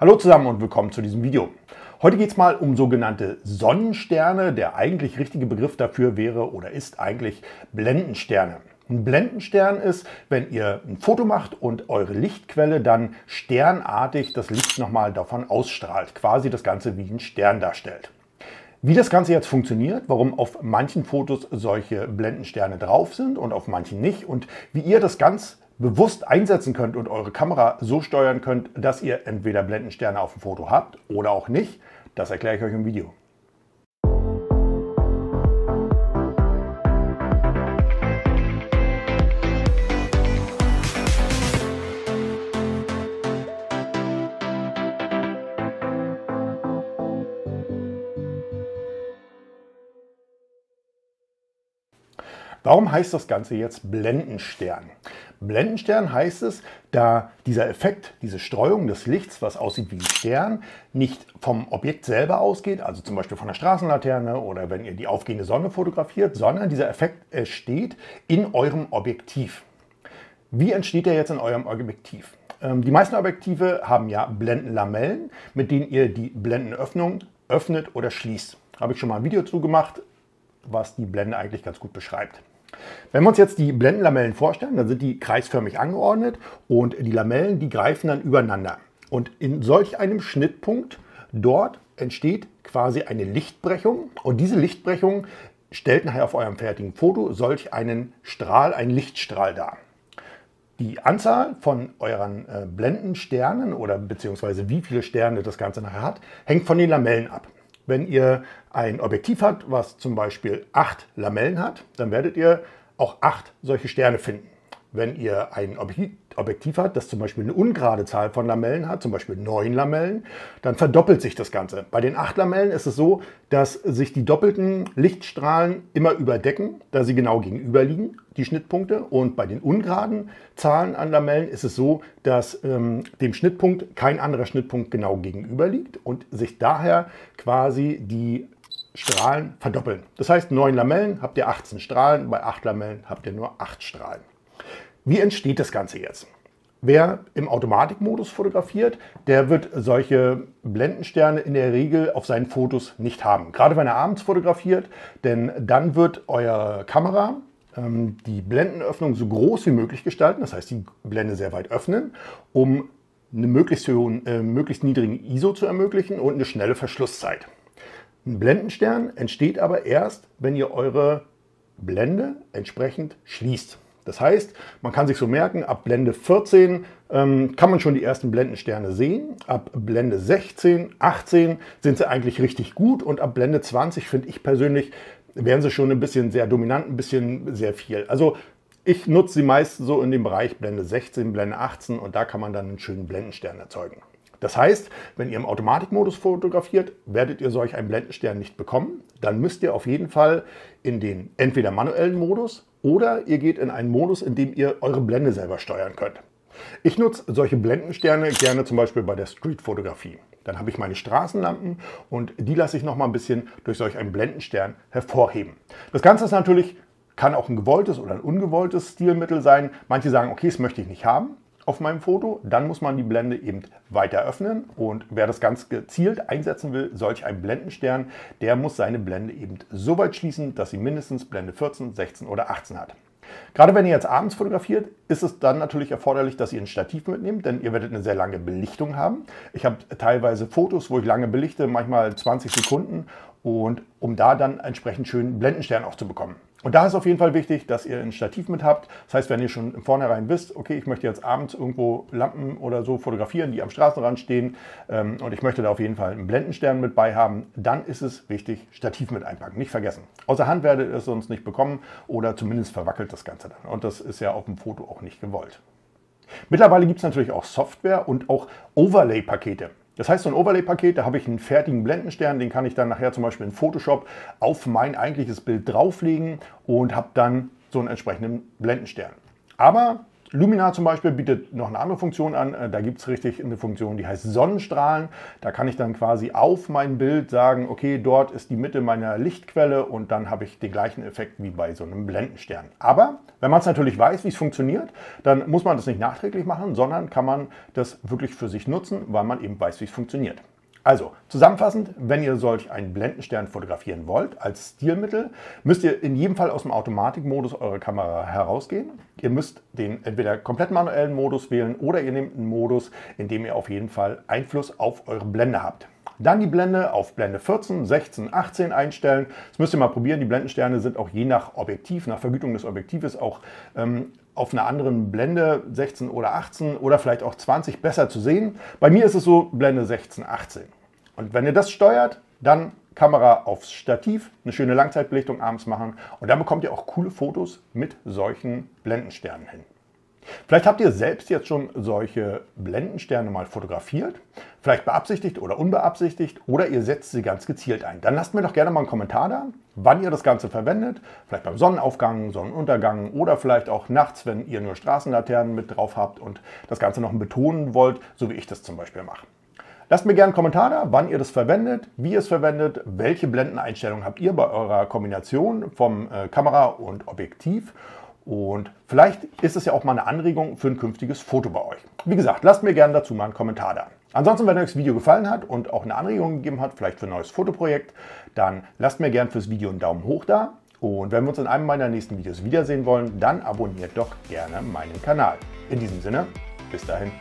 Hallo zusammen und willkommen zu diesem Video. Heute geht es mal um sogenannte Sonnensterne. Der eigentlich richtige Begriff dafür wäre oder ist eigentlich Blendensterne. Ein Blendenstern ist, wenn ihr ein Foto macht und eure Lichtquelle dann sternartig das Licht nochmal davon ausstrahlt, quasi das Ganze wie ein Stern darstellt. Wie das Ganze jetzt funktioniert, warum auf manchen Fotos solche Blendensterne drauf sind und auf manchen nicht und wie ihr das ganz bewusst einsetzen könnt und eure Kamera so steuern könnt, dass ihr entweder Blendensterne auf dem Foto habt oder auch nicht, das erkläre ich euch im Video. Warum heißt das Ganze jetzt Blendenstern? Blendenstern heißt es, da dieser Effekt, diese Streuung des Lichts, was aussieht wie ein Stern, nicht vom Objekt selber ausgeht, also zum Beispiel von der Straßenlaterne oder wenn ihr die aufgehende Sonne fotografiert, sondern dieser Effekt entsteht in eurem Objektiv. Wie entsteht er jetzt in eurem Objektiv? Ähm, die meisten Objektive haben ja Blendenlamellen, mit denen ihr die Blendenöffnung öffnet oder schließt. Habe ich schon mal ein Video zu gemacht, was die Blende eigentlich ganz gut beschreibt. Wenn wir uns jetzt die Blendenlamellen vorstellen, dann sind die kreisförmig angeordnet und die Lamellen, die greifen dann übereinander. Und in solch einem Schnittpunkt dort entsteht quasi eine Lichtbrechung und diese Lichtbrechung stellt nachher auf eurem fertigen Foto solch einen Strahl, einen Lichtstrahl dar. Die Anzahl von euren äh, Blendensternen oder beziehungsweise wie viele Sterne das Ganze nachher hat, hängt von den Lamellen ab. Wenn ihr ein Objektiv habt, was zum Beispiel acht Lamellen hat, dann werdet ihr auch acht solche Sterne finden. Wenn ihr ein Objektiv habt, das zum Beispiel eine ungerade Zahl von Lamellen hat, zum Beispiel neun Lamellen, dann verdoppelt sich das Ganze. Bei den acht Lamellen ist es so, dass sich die doppelten Lichtstrahlen immer überdecken, da sie genau gegenüber liegen, die Schnittpunkte. Und bei den ungeraden Zahlen an Lamellen ist es so, dass ähm, dem Schnittpunkt kein anderer Schnittpunkt genau gegenüber liegt und sich daher quasi die Strahlen verdoppeln. Das heißt, neun Lamellen habt ihr 18 Strahlen, bei acht Lamellen habt ihr nur acht Strahlen. Wie entsteht das Ganze jetzt? Wer im Automatikmodus fotografiert, der wird solche Blendensterne in der Regel auf seinen Fotos nicht haben. Gerade wenn er abends fotografiert, denn dann wird eure Kamera ähm, die Blendenöffnung so groß wie möglich gestalten, das heißt die Blende sehr weit öffnen, um eine möglichst, hohen, äh, möglichst niedrigen ISO zu ermöglichen und eine schnelle Verschlusszeit. Ein Blendenstern entsteht aber erst, wenn ihr eure Blende entsprechend schließt. Das heißt, man kann sich so merken, ab Blende 14 ähm, kann man schon die ersten Blendensterne sehen. Ab Blende 16, 18 sind sie eigentlich richtig gut und ab Blende 20 finde ich persönlich, werden sie schon ein bisschen sehr dominant, ein bisschen sehr viel. Also ich nutze sie meist so in dem Bereich Blende 16, Blende 18 und da kann man dann einen schönen Blendenstern erzeugen. Das heißt, wenn ihr im Automatikmodus fotografiert, werdet ihr solch einen Blendenstern nicht bekommen. Dann müsst ihr auf jeden Fall in den entweder manuellen Modus oder ihr geht in einen Modus, in dem ihr eure Blende selber steuern könnt. Ich nutze solche Blendensterne gerne zum Beispiel bei der Streetfotografie. Dann habe ich meine Straßenlampen und die lasse ich noch mal ein bisschen durch solch einen Blendenstern hervorheben. Das Ganze ist natürlich kann auch ein gewolltes oder ein ungewolltes Stilmittel sein. Manche sagen, okay, das möchte ich nicht haben auf meinem Foto. Dann muss man die Blende eben weiter öffnen und wer das ganz gezielt einsetzen will, solch ein Blendenstern, der muss seine Blende eben so weit schließen, dass sie mindestens Blende 14, 16 oder 18 hat. Gerade wenn ihr jetzt abends fotografiert, ist es dann natürlich erforderlich, dass ihr ein Stativ mitnehmt, denn ihr werdet eine sehr lange Belichtung haben. Ich habe teilweise Fotos, wo ich lange belichte, manchmal 20 Sekunden und um da dann entsprechend schön Blendenstern auch zu bekommen. Und da ist auf jeden Fall wichtig, dass ihr ein Stativ mit habt. Das heißt, wenn ihr schon im Vornherein wisst, okay, ich möchte jetzt abends irgendwo Lampen oder so fotografieren, die am Straßenrand stehen ähm, und ich möchte da auf jeden Fall einen Blendenstern mit bei haben, dann ist es wichtig, Stativ mit einpacken. Nicht vergessen. Außer Hand werdet ihr es sonst nicht bekommen oder zumindest verwackelt das Ganze dann. Und das ist ja auf dem Foto auch nicht gewollt. Mittlerweile gibt es natürlich auch Software und auch Overlay-Pakete. Das heißt, so ein Overlay-Paket, da habe ich einen fertigen Blendenstern, den kann ich dann nachher zum Beispiel in Photoshop auf mein eigentliches Bild drauflegen und habe dann so einen entsprechenden Blendenstern. Aber Luminar zum Beispiel bietet noch eine andere Funktion an. Äh, da gibt es richtig eine Funktion, die heißt Sonnenstrahlen. Da kann ich dann quasi auf mein Bild sagen, okay, dort ist die Mitte meiner Lichtquelle und dann habe ich den gleichen Effekt wie bei so einem Blendenstern. Aber wenn man es natürlich weiß, wie es funktioniert, dann muss man das nicht nachträglich machen, sondern kann man das wirklich für sich nutzen, weil man eben weiß, wie es funktioniert. Also, zusammenfassend, wenn ihr solch einen Blendenstern fotografieren wollt als Stilmittel, müsst ihr in jedem Fall aus dem Automatikmodus eurer Kamera herausgehen. Ihr müsst den entweder komplett manuellen Modus wählen oder ihr nehmt einen Modus, in dem ihr auf jeden Fall Einfluss auf eure Blende habt. Dann die Blende auf Blende 14, 16, 18 einstellen. Das müsst ihr mal probieren. Die Blendensterne sind auch je nach Objektiv, nach Vergütung des Objektives auch ähm, auf einer anderen Blende 16 oder 18 oder vielleicht auch 20 besser zu sehen. Bei mir ist es so Blende 16, 18. Und wenn ihr das steuert, dann Kamera aufs Stativ, eine schöne Langzeitbelichtung abends machen und dann bekommt ihr auch coole Fotos mit solchen Blendensternen hin. Vielleicht habt ihr selbst jetzt schon solche Blendensterne mal fotografiert, vielleicht beabsichtigt oder unbeabsichtigt oder ihr setzt sie ganz gezielt ein. Dann lasst mir doch gerne mal einen Kommentar da, wann ihr das Ganze verwendet, vielleicht beim Sonnenaufgang, Sonnenuntergang oder vielleicht auch nachts, wenn ihr nur Straßenlaternen mit drauf habt und das Ganze noch betonen wollt, so wie ich das zum Beispiel mache. Lasst mir gerne einen Kommentar da, wann ihr das verwendet, wie ihr es verwendet, welche Blendeneinstellungen habt ihr bei eurer Kombination vom äh, Kamera und Objektiv und vielleicht ist es ja auch mal eine Anregung für ein künftiges Foto bei euch. Wie gesagt, lasst mir gerne dazu mal einen Kommentar da. Ansonsten, wenn euch das Video gefallen hat und auch eine Anregung gegeben hat, vielleicht für ein neues Fotoprojekt, dann lasst mir gerne fürs Video einen Daumen hoch da. Und wenn wir uns in einem meiner nächsten Videos wiedersehen wollen, dann abonniert doch gerne meinen Kanal. In diesem Sinne, bis dahin.